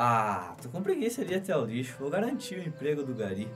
Ah, tô com preguiça de ir até o lixo. Vou garantir o emprego do Gari.